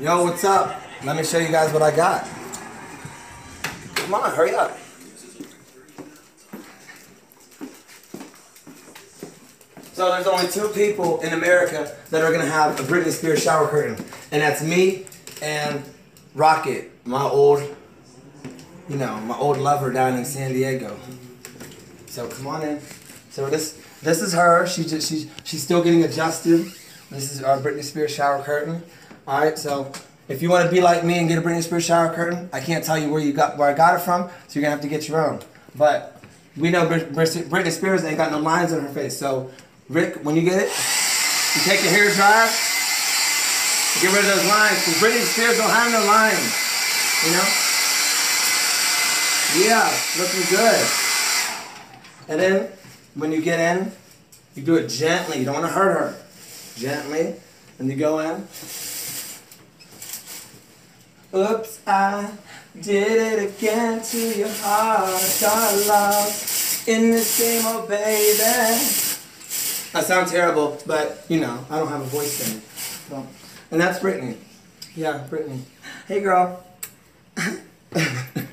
Yo, what's up? Let me show you guys what I got. Come on, hurry up. So there's only two people in America that are gonna have a Britney Spears shower curtain, and that's me and Rocket, my old, you know, my old lover down in San Diego. So come on in. So this this is her. She just she's she's still getting adjusted. This is our Britney Spears shower curtain. All right, so if you want to be like me and get a Britney Spears shower curtain, I can't tell you where you got where I got it from, so you're gonna have to get your own. But we know Brit- Brit- Britney Spears ain't got no lines on her face. So Rick, when you get it, you take your hair dryer, get rid of those lines, because Britney Spears don't have no lines. You know? Yeah, looking good. And then when you get in, you do it gently. You don't want to hurt her. Gently. And you go in. Oops, I did it again to your heart, our love in this game, oh baby. I sound terrible, but you know, I don't have a voice thing. So, and that's Britney. Yeah, Britney. Hey, girl.